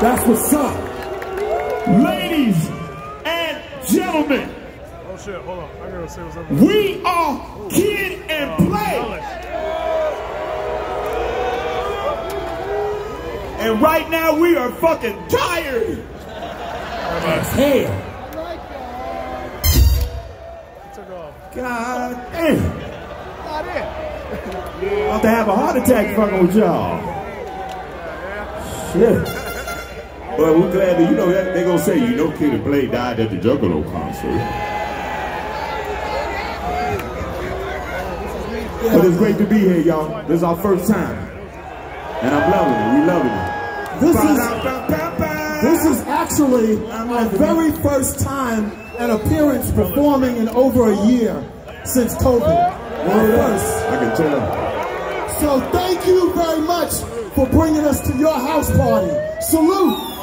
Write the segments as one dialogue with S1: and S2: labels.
S1: what's up.
S2: Ladies and gentlemen.
S3: Oh shit, hold on. I gotta say what's up.
S2: We are Kid and Play. Oh, and right now we are fucking tired.
S1: As hell.
S2: God damn.
S3: Not it.
S2: I'm about to have a heart attack fucking with y'all. Shit. But we're glad that, you know, that they gonna say, you know, Kid and Play died at the Juggalo concert. But it's great to be here, y'all. This is our first time. And I'm loving it. We loving it.
S1: This is this is actually my very first time an appearance performing in over a year since COVID.
S2: I can tell.
S1: So thank you very much for bringing us to your house party. Salute.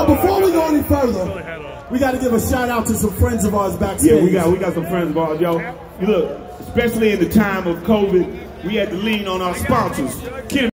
S1: But before we go any further, uh, we got to give a shout out to some friends of ours backstage.
S2: Yeah, we got we got some friends of ours, yo. You look, especially in the time of COVID, we had to lean on our sponsors. Kid